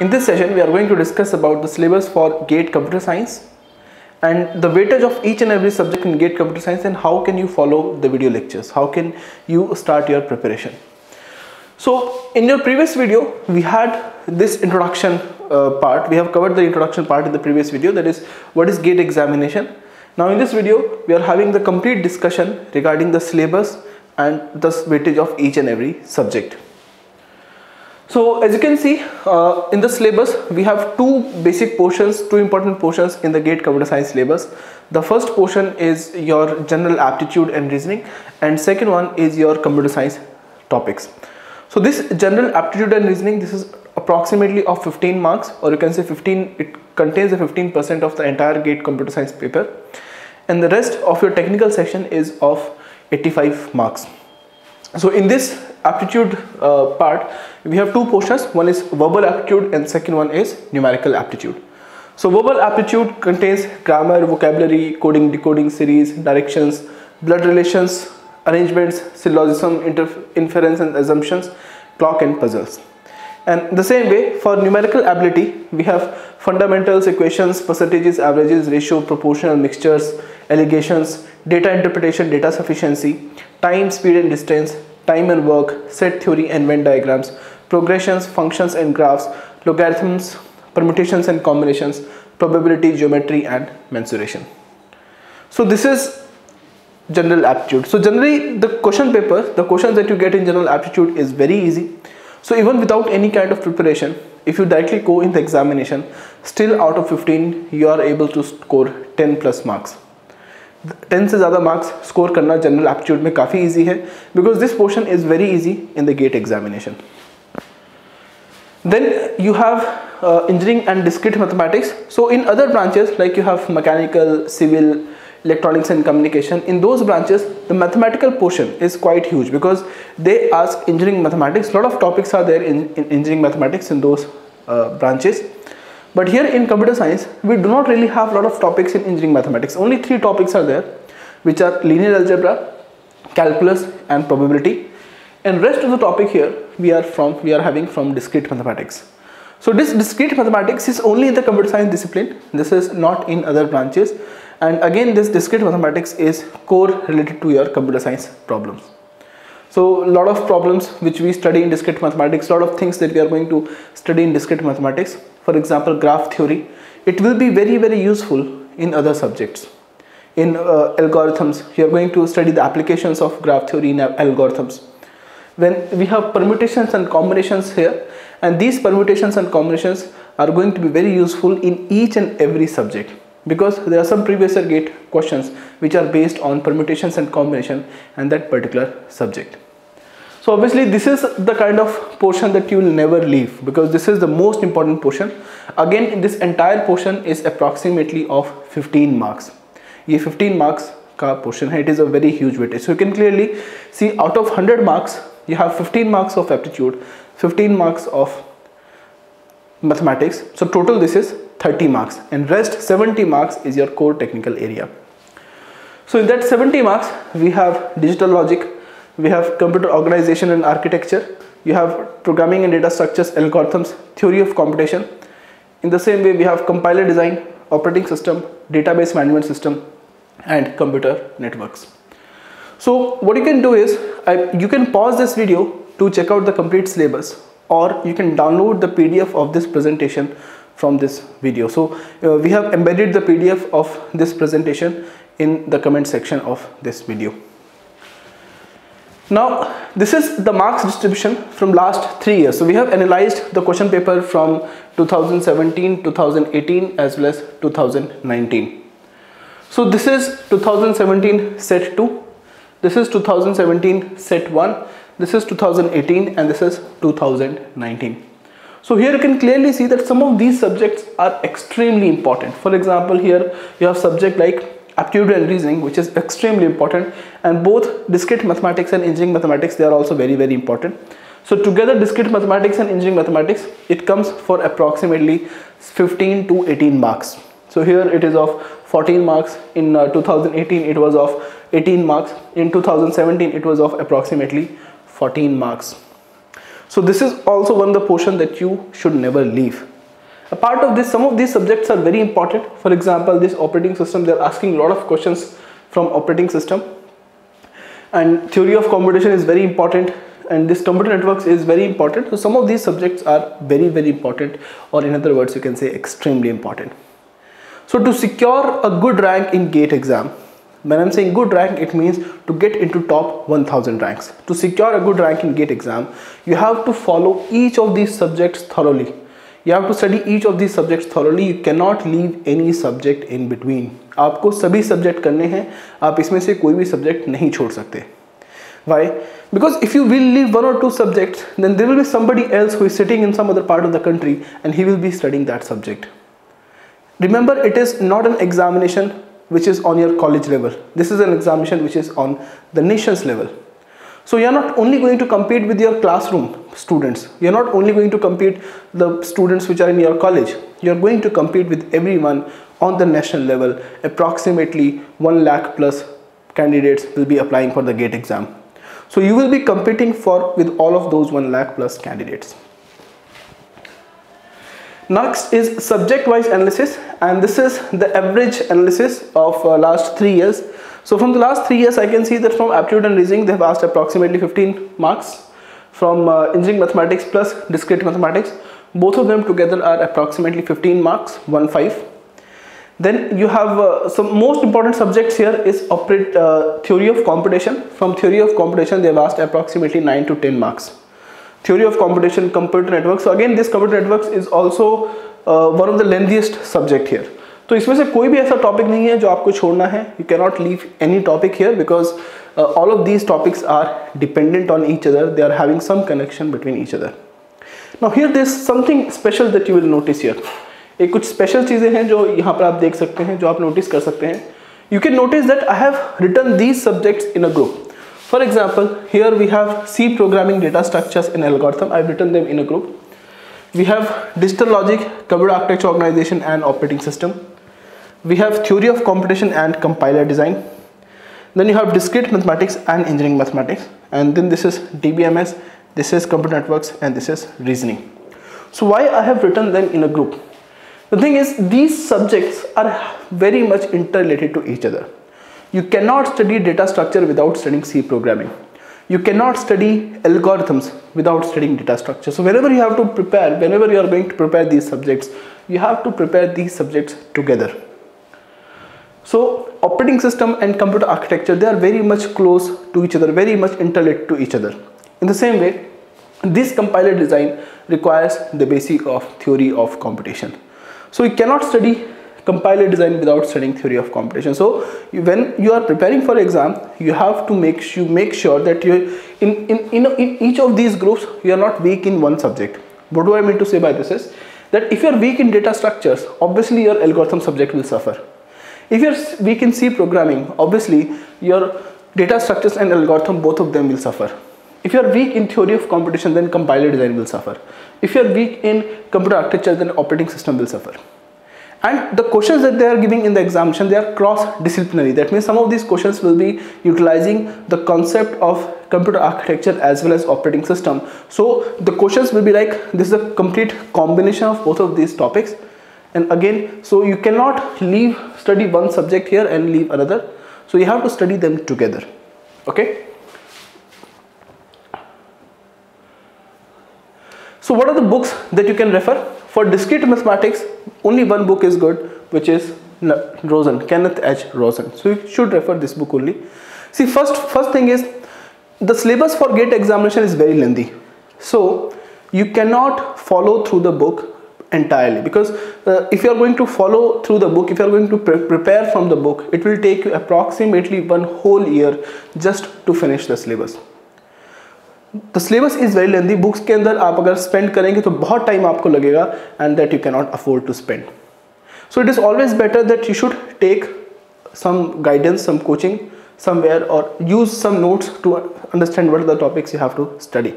In this session, we are going to discuss about the syllabus for GATE Computer Science and the weightage of each and every subject in GATE Computer Science and how can you follow the video lectures, how can you start your preparation. So in your previous video, we had this introduction uh, part, we have covered the introduction part in the previous video that is what is GATE examination. Now in this video, we are having the complete discussion regarding the syllabus and the weightage of each and every subject. So as you can see uh, in the syllabus we have two basic portions, two important portions in the GATE computer science syllabus. The first portion is your general aptitude and reasoning and second one is your computer science topics. So this general aptitude and reasoning this is approximately of 15 marks or you can say 15 it contains the 15% of the entire GATE computer science paper and the rest of your technical section is of 85 marks. So in this aptitude uh, part we have two portions. One is verbal aptitude and second one is numerical aptitude. So verbal aptitude contains grammar vocabulary coding decoding series directions blood relations arrangements syllogism inference and assumptions clock and puzzles. And the same way for numerical ability we have fundamentals equations percentages averages ratio proportional mixtures alligations data interpretation data sufficiency time speed and distance time and work, set theory and Venn diagrams, progressions, functions and graphs, logarithms, permutations and combinations, probability, geometry and mensuration. So this is general aptitude. So generally the question paper, the questions that you get in general aptitude is very easy. So even without any kind of preparation, if you directly go in the examination, still out of 15 you are able to score 10 plus marks. Ten से ज़्यादा marks score करना general aptitude में काफ़ी easy है because this portion is very easy in the gate examination then you have uh, engineering and discrete mathematics so in other branches like you have mechanical civil electronics and communication in those branches the mathematical portion is quite huge because they ask engineering mathematics a lot of topics are there in, in engineering mathematics in those uh, branches but here in computer science, we do not really have a lot of topics in engineering mathematics. Only three topics are there, which are linear algebra, calculus and probability. And rest of the topic here we are from we are having from discrete mathematics. So this discrete mathematics is only in the computer science discipline. This is not in other branches. And again this discrete mathematics is core related to your computer science problems. So a lot of problems which we study in discrete mathematics, lot of things that we are going to study in discrete mathematics for example graph theory it will be very very useful in other subjects. In uh, algorithms you are going to study the applications of graph theory in algorithms. When we have permutations and combinations here and these permutations and combinations are going to be very useful in each and every subject because there are some previous year gate questions which are based on permutations and combination and that particular subject so obviously this is the kind of portion that you will never leave because this is the most important portion. Again this entire portion is approximately of 15 marks. ये 15 marks का portion है. It is a very huge weightage. So you can clearly see out of 100 marks you have 15 marks of aptitude, 15 marks of mathematics. So total this is 30 marks and rest 70 marks is your core technical area. So in that 70 marks we have digital logic, we have computer organization and architecture. You have programming and data structures algorithms theory of computation. In the same way we have compiler design operating system database management system and computer networks. So what you can do is you can pause this video to check out the complete syllabus or you can download the pdf of this presentation from this video. So uh, we have embedded the pdf of this presentation in the comment section of this video now this is the marks distribution from last three years. So we have analyzed the question paper from 2017, 2018 as well as 2019. So this is 2017 set 2, this is 2017 set 1, this is 2018 and this is 2019. So here you can clearly see that some of these subjects are extremely important. For example, here you have subject like aptitude and reasoning which is extremely important. And both discrete mathematics and engineering mathematics they are also very very important. So together discrete mathematics and engineering mathematics it comes for approximately 15 to 18 marks. So here it is of 14 marks. In uh, 2018 it was of 18 marks. In 2017 it was of approximately 14 marks. So this is also one of the portion that you should never leave a part of this some of these subjects are very important for example this operating system they're asking a lot of questions from operating system and theory of computation is very important and this computer networks is very important so some of these subjects are very very important or in other words you can say extremely important so to secure a good rank in gate exam when I'm saying good rank, it means to get into top 1000 ranks. To secure a good rank in GATE exam, you have to follow each of these subjects thoroughly. You have to study each of these subjects thoroughly. You cannot leave any subject in between. आपको सभी subject करने हैं आप इसमें से कोई भी subject नहीं छोड़ सकते Why? Because if you will leave one or two subjects, then there will be somebody else who is sitting in some other part of the country and he will be studying that subject. Remember, it is not an examination which is on your college level. This is an examination which is on the nation's level. So you are not only going to compete with your classroom students, you are not only going to compete the students which are in your college, you are going to compete with everyone on the national level. Approximately 1 lakh plus candidates will be applying for the GATE exam. So you will be competing for with all of those 1 lakh plus candidates. Next is subject-wise analysis and this is the average analysis of uh, last three years. So from the last three years I can see that from aptitude and reasoning they have asked approximately 15 marks. From uh, engineering mathematics plus discrete mathematics both of them together are approximately 15 marks 1 5 then you have uh, some most important subjects here is operate uh, theory of computation. From theory of computation they have asked approximately 9 to 10 marks. Theory of computation computer networks. So again this computer networks is also uh, one of the lengthiest subject here तो इसमें से कोई भी ऐसा topic नहीं है जो आपको छोड़ना है you cannot leave any topic here because all of these topics are dependent on each other they are having some connection between each other now here this something special that you will notice here एक कुछ special चीज़ें हैं जो यहाँ पर आप देख सकते हैं जो आप नोटिस कर सकते हैं you can notice that I have written these subjects in a group For example, here we have C programming data structures in algorithm. I've written them in a group. We have digital logic, computer architecture organization and operating system. We have theory of computation and compiler design. Then you have discrete mathematics and engineering mathematics. And then this is DBMS, this is computer networks and this is reasoning. So why I have written them in a group? The thing is these subjects are very much interrelated to each other. You cannot study data structure without studying C programming. You cannot study algorithms without studying data structure. So whenever you have to prepare, whenever you are going to prepare these subjects, you have to prepare these subjects together. So operating system and computer architecture, they are very much close to each other, very much interlinked to each other. In the same way, this compiler design requires the basic of theory of computation. So you cannot study compiler design without studying theory of computation so you, when you are preparing for exam you have to make you make sure that you in, in in in each of these groups you are not weak in one subject what do i mean to say by this is that if you are weak in data structures obviously your algorithm subject will suffer if you're weak in c programming obviously your data structures and algorithm both of them will suffer. If you are weak in theory of computation then compiler design will suffer. If you are weak in computer architecture then operating system will suffer. And the questions that they are giving in the examination they are cross disciplinary that means some of these questions will be utilizing the concept of computer architecture as well as operating system. So the questions will be like this is a complete combination of both of these topics and again so you cannot leave study one subject here and leave another so you have to study them together okay so what are the books that you can refer for discrete mathematics, only one book is good, which is Rosen, Kenneth H. Rosen. So you should refer this book only. See, first, first thing is the syllabus for GATE examination is very lengthy. So you cannot follow through the book entirely because uh, if you are going to follow through the book, if you are going to pre prepare from the book, it will take you approximately one whole year just to finish the syllabus. The syllabus is very lengthy books के अंदर आप अगर spend करेंगे तो बहुत time आपको लगेगा and that you cannot afford to spend so it is always better that you should take some guidance some coaching somewhere or use some notes to understand what are the topics you have to study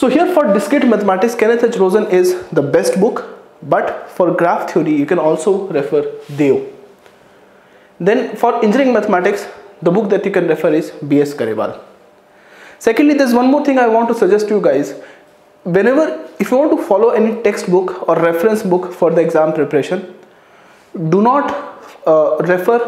so here for discrete mathematics kenneth h. Rosen is the best book but for graph theory you can also refer deo. Then for engineering mathematics the book that you can refer is bs Grewal Secondly, there's one more thing I want to suggest to you guys. whenever if you want to follow any textbook or reference book for the exam preparation do not uh, refer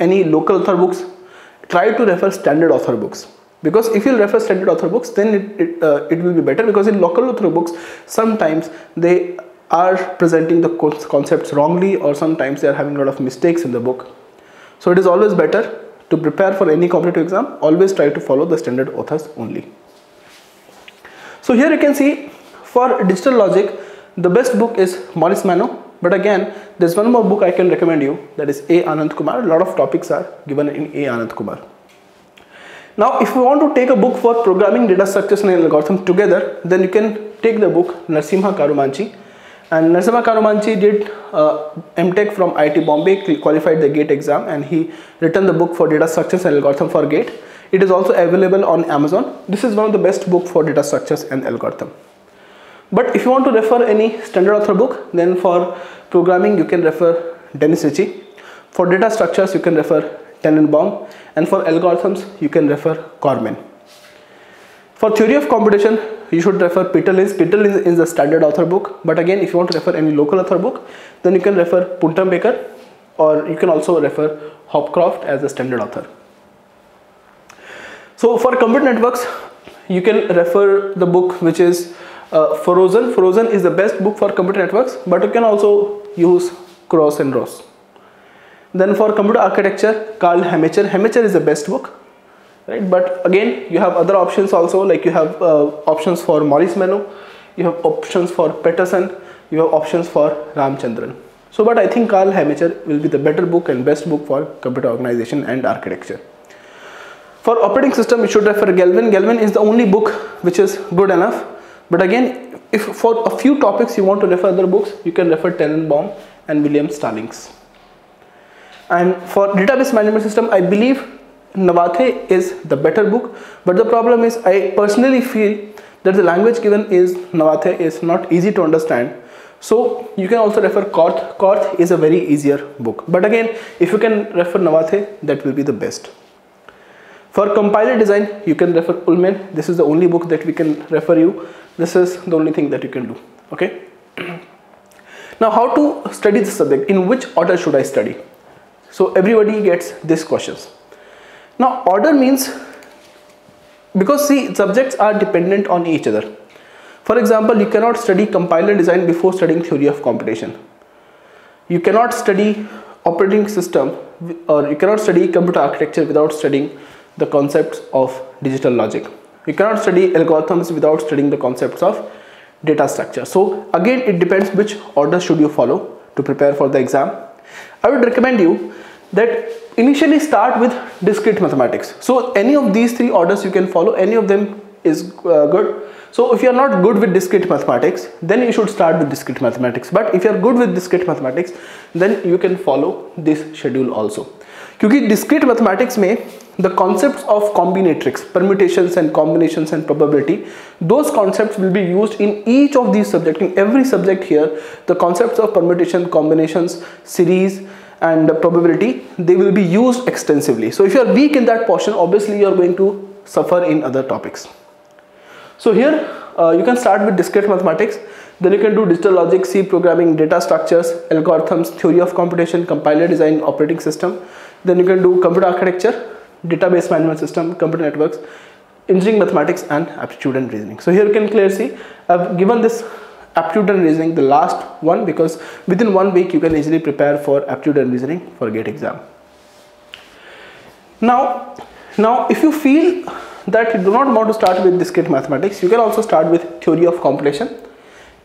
any local author books. Try to refer standard author books because if you refer standard author books then it, it, uh, it will be better. Because in local author books sometimes they are presenting the concepts wrongly or sometimes they are having a lot of mistakes in the book. So it is always better to prepare for any competitive exam. Always try to follow the standard authors only. So here you can see for digital logic the best book is Morris Mano but again there's one more book I can recommend you. That is A. Anand Kumar. A lot of topics are given in A. Anand Kumar now if you want to take a book for programming data structures and algorithm together then you can take the book Narasimha Karumanchi. And Narasimha Karumanchi did uh, MTech from IIT Bombay qualified the GATE exam and he written the book for data structures and algorithm for GATE. It is also available on Amazon. This is one of the best book for data structures and algorithm. But if you want to refer any standard author book then for programming you can refer Dennis Ritchie. For data structures you can refer Tenenbaum and for algorithms you can refer Cormen. For theory of computation you should refer Peter Linz. Peter Linz is the standard author book but again if you want to refer any local author book then you can refer Puntambekar or you can also refer Hopcroft as a standard author. So for computer networks you can refer the book which is uh, Forouzan. Forouzan is the best book for computer networks but you can also use Kurose and Ross. Then for computer architecture, Carl Hamacher. Hamacher is the best book, right? But again, you have other options also, like you have uh, options for Morris Mano, you have options for Peterson, you have options for Ramachandran. So, but I think Carl Hamacher will be the better book and best book for computer organization and architecture. For operating system, you should refer Galvin. Galvin is the only book which is good enough. But again, if for a few topics you want to refer other books, you can refer Tanenbaum and William Stallings. And for database management system, I believe Navathe is the better book. But the problem is I personally feel that the language given is Navathe is not easy to understand. So you can also refer Korth. Korth is a very easier book. But again, if you can refer Navathe, that will be the best. For compiler design, you can refer Ullman. This is the only book that we can refer you. This is the only thing that you can do. Okay. now, how to study the subject? In which order should I study? So everybody gets these questions. Now order means because see subjects are dependent on each other. For example, you cannot study compiler design before studying theory of computation. You cannot study operating system or you cannot study computer architecture without studying the concepts of digital logic. You cannot study algorithms without studying the concepts of data structure. So again, it depends which order should you follow to prepare for the exam. I would recommend you that initially start with discrete mathematics. So any of these three orders you can follow, any of them is uh, good. So if you are not good with discrete mathematics, then you should start with discrete mathematics. But if you are good with discrete mathematics, then you can follow this schedule also. Because discrete mathematics, mein, the concepts of combinatorics, permutations and combinations and probability, those concepts will be used in each of these subjects. In every subject here, the concepts of permutation, combinations, series, and probability they will be used extensively. So if you are weak in that portion obviously you are going to suffer in other topics. So here uh, you can start with discrete mathematics. Then you can do digital logic c programming data structures algorithms theory of computation compiler design operating system. Then you can do computer architecture database management system computer networks engineering mathematics and aptitude and reasoning. So here you can clearly see i've given this aptitude and reasoning the last one because within one week you can easily prepare for aptitude and reasoning for gate exam. Now now if you feel that you do not want to start with discrete mathematics you can also start with theory of computation.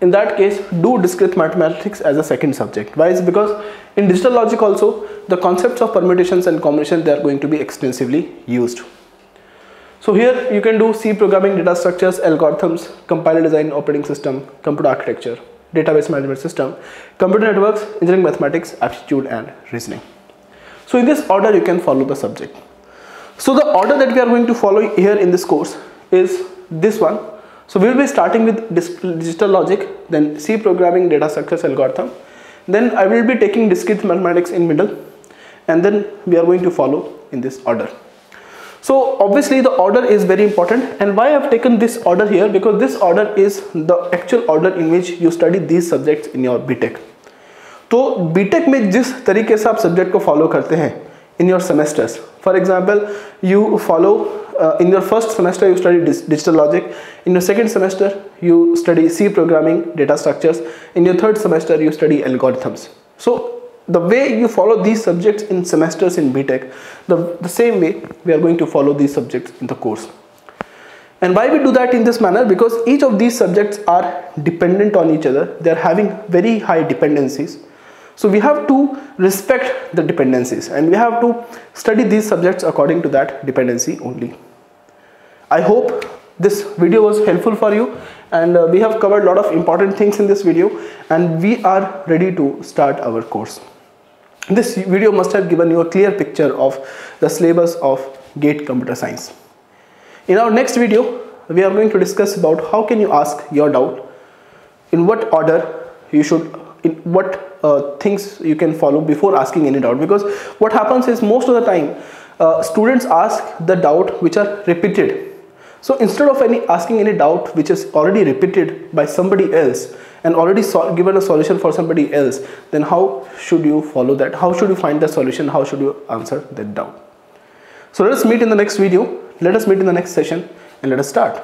In that case do discrete mathematics as a second subject. Why? Is because in digital logic also the concepts of permutations and combinations they are going to be extensively used so here you can do C programming, data structures, algorithms, compiler design, operating system, computer architecture, database management system, computer networks, engineering mathematics, aptitude and reasoning. So in this order you can follow the subject. So the order that we are going to follow here in this course is this one. So we will be starting with digital logic, then C programming, data structures, algorithm. Then I will be taking discrete mathematics in middle and then we are going to follow in this order. So obviously the order is very important and why I have taken this order here because this order is the actual order in which you study these subjects in your BTech. तो BTech में जिस तरीके से आप subject को follow करते हैं in your semesters for example you follow in your first semester you study digital logic in your second semester you study c programming data structures in your third semester you study algorithms so the way you follow these subjects in semesters in btech the, the same way we are going to follow these subjects in the course and why we do that in this manner because each of these subjects are dependent on each other they are having very high dependencies so we have to respect the dependencies and we have to study these subjects according to that dependency only. I hope this video was helpful for you and uh, we have covered a lot of important things in this video and we are ready to start our course. This video must have given you a clear picture of the syllabus of GATE Computer Science. In our next video, we are going to discuss about how can you ask your doubt, in what order you should, in what uh, things you can follow before asking any doubt because what happens is most of the time uh, students ask the doubt which are repeated so instead of any asking any doubt which is already repeated by somebody else and already given a solution for somebody else then how should you follow that? How should you find the solution? How should you answer that doubt? So let us meet in the next video. Let us meet in the next session and let us start